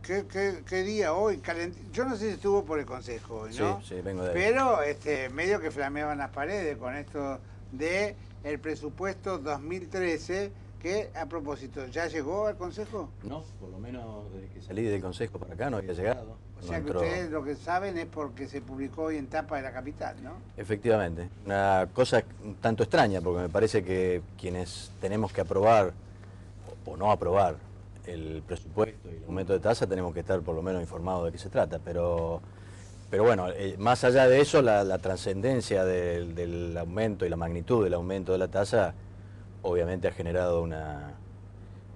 ¿Qué, qué, qué día hoy? Calent... Yo no sé si estuvo por el Consejo hoy, ¿no? Sí, sí, vengo de ahí. Pero este, medio que flameaban las paredes con esto de el presupuesto 2013, que a propósito, ¿ya llegó al Consejo? No, por lo menos desde que salí del Consejo para acá no había llegado. O sea que entró. ustedes lo que saben es porque se publicó hoy en tapa de la capital, ¿no? Efectivamente, una cosa un tanto extraña, porque me parece que quienes tenemos que aprobar o no aprobar el presupuesto y el aumento de tasa tenemos que estar por lo menos informados de qué se trata, pero, pero bueno, eh, más allá de eso, la, la trascendencia del, aumento y la magnitud del aumento de la tasa obviamente ha generado una,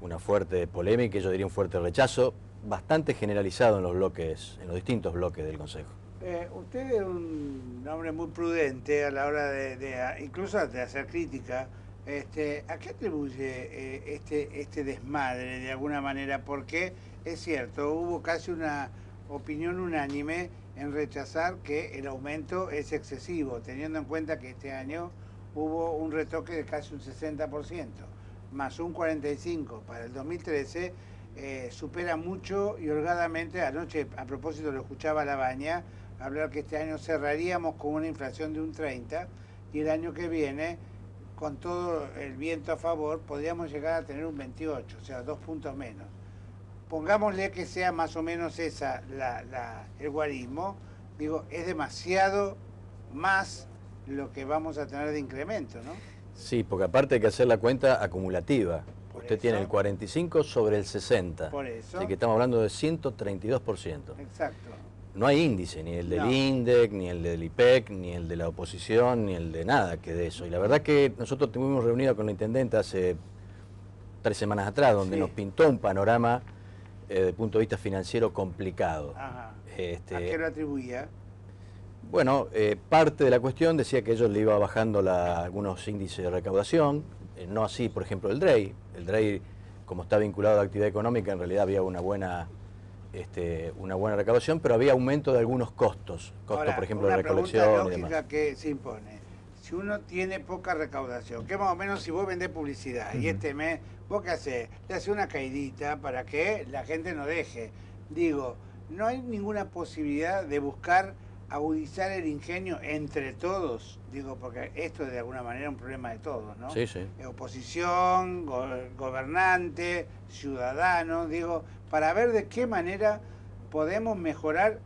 una fuerte polémica yo diría un fuerte rechazo, bastante generalizado en los bloques, en los distintos bloques del Consejo. Eh, usted es un hombre muy prudente a la hora de, de- incluso de hacer crítica. Este, ¿A qué atribuye eh, este, este desmadre de alguna manera? Porque es cierto, hubo casi una opinión unánime en rechazar que el aumento es excesivo, teniendo en cuenta que este año hubo un retoque de casi un 60%, más un 45% para el 2013, eh, supera mucho y holgadamente, anoche a propósito lo escuchaba la baña, hablar que este año cerraríamos con una inflación de un 30% y el año que viene, con todo el viento a favor, podríamos llegar a tener un 28%, o sea, dos puntos menos. Pongámosle que sea más o menos esa la, la- el guarismo, digo, es demasiado más lo que vamos a tener de incremento, ¿no? Sí, porque aparte hay que hacer la cuenta acumulativa. Por Usted tiene el 45 sobre el 60. Por eso. Así que estamos hablando de 132%. Exacto. No hay índice, ni el del No. INDEC, ni el del IPEC, ni el de la oposición, ni el de nada que de eso. Y la verdad que nosotros tuvimos reunido con la intendente hace tres semanas atrás, donde Sí. nos pintó un panorama eh, desde el punto de vista financiero complicado. Ajá. Este, ¿A qué lo atribuía? Bueno, eh, parte de la cuestión decía que ellos le iba bajando la- algunos índices de recaudación, eh, no así, por ejemplo, el DREI. El DREI, como está vinculado a la actividad económica, en realidad había una buena, este, una buena recaudación, pero había aumento de algunos costos, costos, Ahora, por ejemplo, de una pregunta recolección y demás. lógica que se impone. Si uno tiene poca recaudación, que más o menos si vos vendés publicidad y este mes, ¿vos qué haces? Le haces una caidita para que la gente no deje. Digo, no hay ninguna posibilidad de buscar agudizar el ingenio entre todos, digo, porque esto es de alguna manera un problema de todos, ¿no? Sí, sí. Oposición, go- gobernante, ciudadanos, digo, para ver de qué manera podemos mejorar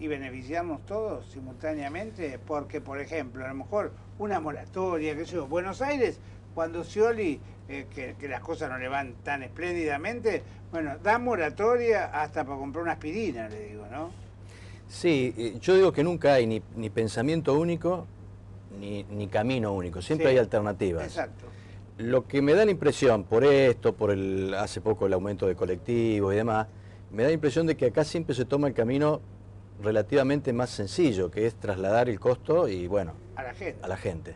y beneficiarnos todos simultáneamente, porque por ejemplo, a lo mejor una moratoria, qué sé yo, Buenos Aires, cuando Scioli, eh, que, que las cosas no le van tan espléndidamente, bueno, da moratoria hasta para comprar una aspirina, le digo, ¿no? Sí, eh, yo digo que nunca hay ni, ni pensamiento único ni, ni camino único, siempre Sí. hay alternativas. Exacto. Lo que me da la impresión, por esto, por el hace poco el aumento de colectivos y demás, me da la impresión de que acá siempre se toma el camino relativamente más sencillo, que es trasladar el costo y bueno, A la gente. a la gente.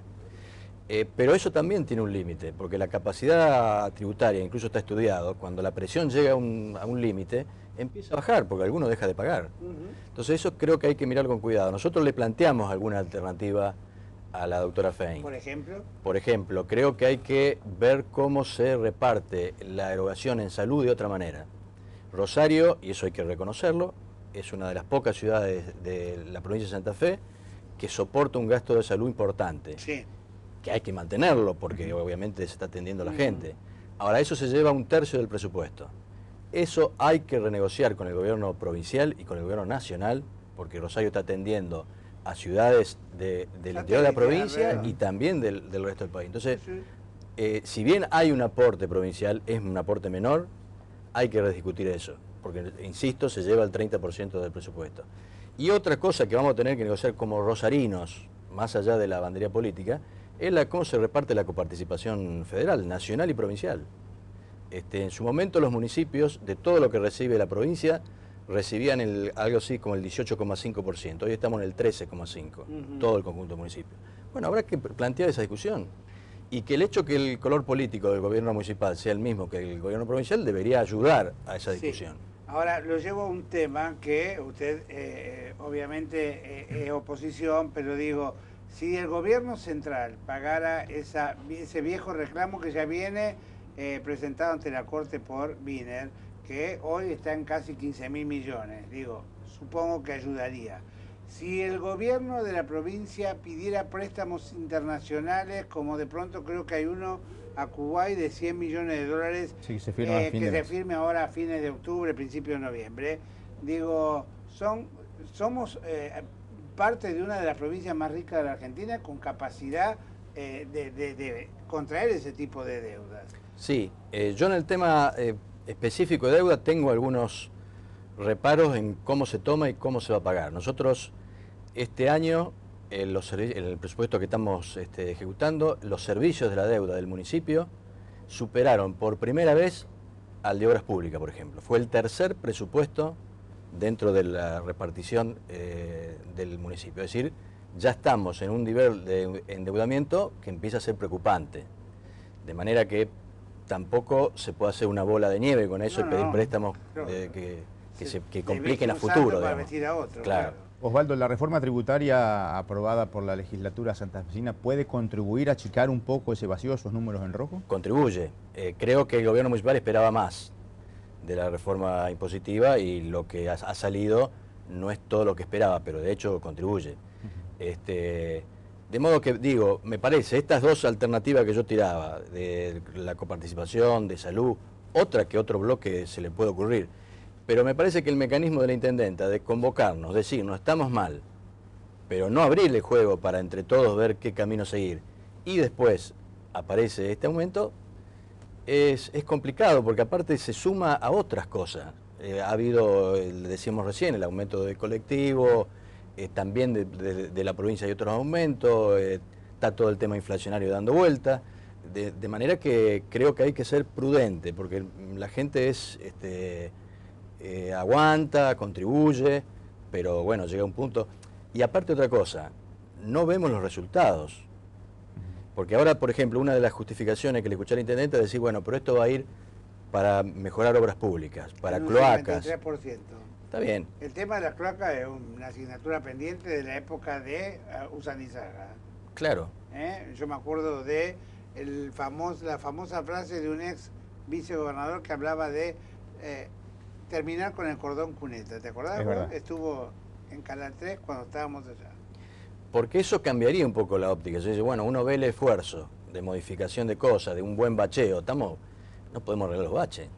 Eh, pero eso también tiene un límite, porque la capacidad tributaria, incluso está estudiado, cuando la presión llega a un, límite, empieza a bajar, porque alguno deja de pagar. Entonces eso creo que hay que mirar con cuidado. Nosotros le planteamos alguna alternativa a la doctora Fein. Por ejemplo, Por ejemplo, creo que hay que ver cómo se reparte la erogación en salud de otra manera. Rosario, y eso hay que reconocerlo, es una de las pocas ciudades de la provincia de Santa Fe que soporta un gasto de salud importante, sí. Que hay que mantenerlo porque obviamente se está atendiendo a la gente. Ahora, eso se lleva un tercio del presupuesto. Eso hay que renegociar con el gobierno provincial y con el gobierno nacional, porque Rosario está atendiendo a ciudades de- del interior de la provincia y también del, del resto del país. Entonces, eh, si bien hay un aporte provincial, es un aporte menor, hay que rediscutir eso, porque, insisto, se lleva el 30% del presupuesto. Y otra cosa que vamos a tener que negociar como rosarinos, más allá de la bandería política, es la, cómo se reparte la coparticipación federal, nacional y provincial. Este, en su momento los municipios, de todo lo que recibe la provincia, recibían el, algo así como el 18,5%. Hoy estamos en el 13,5%, Ujú. todo el conjunto de municipios. Bueno, habrá que plantear esa discusión. Y que el hecho que el color político del gobierno municipal sea el mismo que el gobierno provincial debería ayudar a esa Sí. discusión. Ahora, lo llevo a un tema que usted eh, obviamente eh, es oposición, pero digo, si el gobierno central pagara esa, ese viejo reclamo que ya viene eh, presentado ante la Corte por Wiener, que hoy está en casi 15 mil millones. Digo, supongo que ayudaría. Si el gobierno de la provincia pidiera préstamos internacionales, como de pronto creo que hay uno a Kuwait de 100 millones de dólares, sí, se eh, que se firme ahora a fines de octubre, principio de noviembre, digo, son, somos eh, parte de una de las provincias más ricas de la Argentina con capacidad eh, de, contraer ese tipo de deudas. Sí, yo en el tema específico de deuda tengo algunos reparos en cómo se toma y cómo se va a pagar. Nosotros este año, en, el presupuesto que estamos este, ejecutando, los servicios de la deuda del municipio superaron por primera vez al de obras públicas, por ejemplo. Fue el tercer presupuesto dentro de la repartición eh, del municipio. Es decir, ya estamos en un nivel de endeudamiento que empieza a ser preocupante. De manera que tampoco se puede hacer una bola de nieve con eso y pedir préstamos eh, que, se, compliquen a futuro. claro. Osvaldo, ¿la reforma tributaria aprobada por la legislatura santafesina puede contribuir a achicar un poco ese vacío, esos números en rojo? Contribuye. Eh, creo que el gobierno municipal esperaba más de la reforma impositiva y lo que ha, salido no es todo lo que esperaba, pero de hecho contribuye. este, de modo que, digo, me parece, estas dos alternativas que yo tiraba, de la coparticipación, de salud, otra que otro bloque se le puede ocurrir, pero me parece que el mecanismo de la intendenta de convocarnos, decir, no estamos mal, pero no abrirle juego para entre todos ver qué camino seguir, y después aparece este aumento, es, complicado, porque aparte se suma a otras cosas. Eh, ha habido, le decíamos recién, el aumento del colectivo, eh, también de, la provincia hay otros aumentos, eh, está todo el tema inflacionario dando vuelta, de, de, manera que creo que hay que ser prudente, porque la gente es... Este, eh, aguanta, contribuye, pero bueno, llega un punto. Y aparte otra cosa, no vemos los resultados. Porque ahora, por ejemplo, una de las justificaciones que le escuché al intendente es decir, bueno, pero esto va a ir para mejorar obras públicas, para cloacas. 93%. Está bien. El tema de las cloacas es una asignatura pendiente de la época de uh, Usanizaga. Claro. ¿Eh? Yo me acuerdo de el famoso, la famosa frase de un ex vicegobernador que hablaba de eh, terminar con el cordón cuneta. ¿Te acordás? Estuvo en Canal 3 cuando estábamos allá. Porque eso cambiaría un poco la óptica. Yo bueno, uno ve el esfuerzo de modificación de cosas, de un buen bacheo. Estamos, no podemos arreglar los baches.